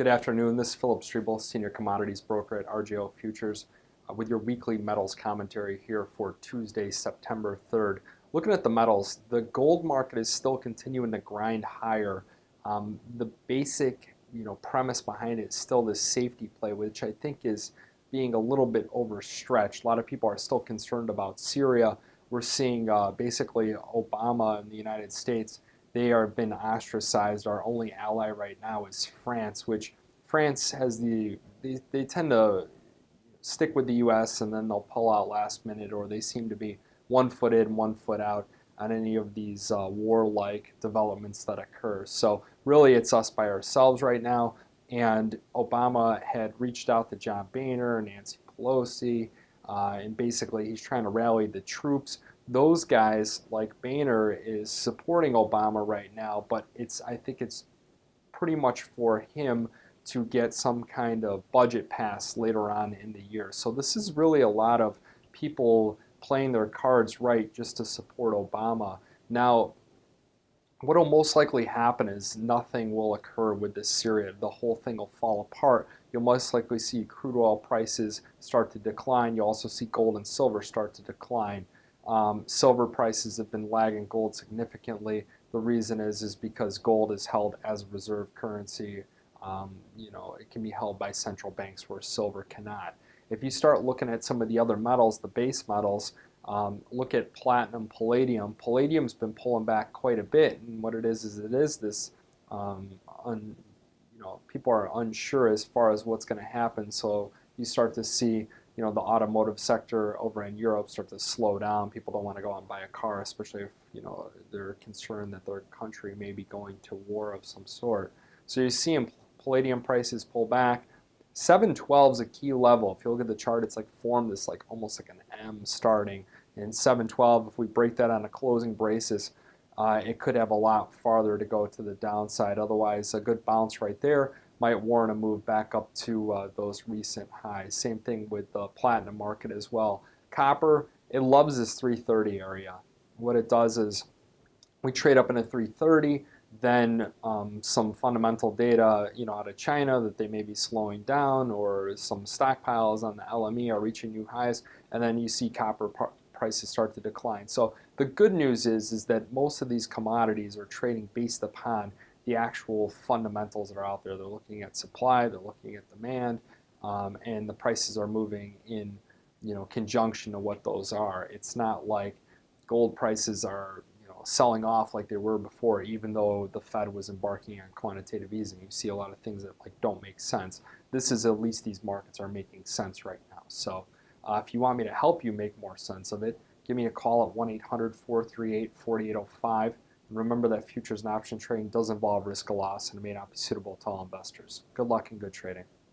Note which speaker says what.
Speaker 1: Good afternoon. This is Phillip Streible, Senior Commodities Broker at RJO Futures, uh, with your weekly metals commentary here for Tuesday, September 3rd. Looking at the metals, the gold market is still continuing to grind higher. Um, the basic you know, premise behind it is still this safety play, which I think is being a little bit overstretched. A lot of people are still concerned about Syria. We're seeing uh, basically Obama in the United States they are been ostracized. Our only ally right now is France, which France has the they, they tend to stick with the U.S. and then they'll pull out last minute, or they seem to be one foot in, one foot out on any of these uh, warlike developments that occur. So really, it's us by ourselves right now. And Obama had reached out to John Boehner, Nancy Pelosi, uh, and basically he's trying to rally the troops those guys like Boehner is supporting Obama right now, but it's I think it's pretty much for him to get some kind of budget pass later on in the year. So this is really a lot of people playing their cards right just to support Obama. Now, what will most likely happen is nothing will occur with this Syria. The whole thing will fall apart. You'll most likely see crude oil prices start to decline. You'll also see gold and silver start to decline. Um, silver prices have been lagging gold significantly. The reason is is because gold is held as reserve currency. Um, you know, it can be held by central banks where silver cannot. If you start looking at some of the other metals, the base metals, um, look at platinum, palladium. Palladium's been pulling back quite a bit, and what it is is it is this, um, un, you know, people are unsure as far as what's going to happen. So you start to see you know the automotive sector over in Europe start to slow down. People don't want to go out and buy a car, especially if you know they're concerned that their country may be going to war of some sort. So you see palladium prices pull back. 712 is a key level. If you look at the chart, it's like formed this like almost like an M starting. And 712, if we break that on a closing basis, uh, it could have a lot farther to go to the downside. Otherwise, a good bounce right there might warrant a move back up to uh, those recent highs. Same thing with the platinum market as well. Copper, it loves this 330 area. What it does is we trade up into 330, then um, some fundamental data, you know, out of China that they may be slowing down, or some stockpiles on the LME are reaching new highs, and then you see copper prices start to decline. So the good news is is that most of these commodities are trading based upon the actual fundamentals that are out there. They're looking at supply, they're looking at demand, um, and the prices are moving in you know conjunction to what those are. It's not like gold prices are you know selling off like they were before, even though the Fed was embarking on quantitative easing. You see a lot of things that like don't make sense. This is at least these markets are making sense right now. So uh, if you want me to help you make more sense of it, give me a call at 1-800-438-4805. Remember that futures and option trading does involve risk of loss and may not be suitable to all investors. Good luck and good trading.